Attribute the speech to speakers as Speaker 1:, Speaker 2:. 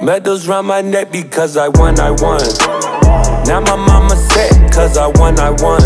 Speaker 1: Medals round my neck because I won, I won. Now my mama set, cause I won, I won.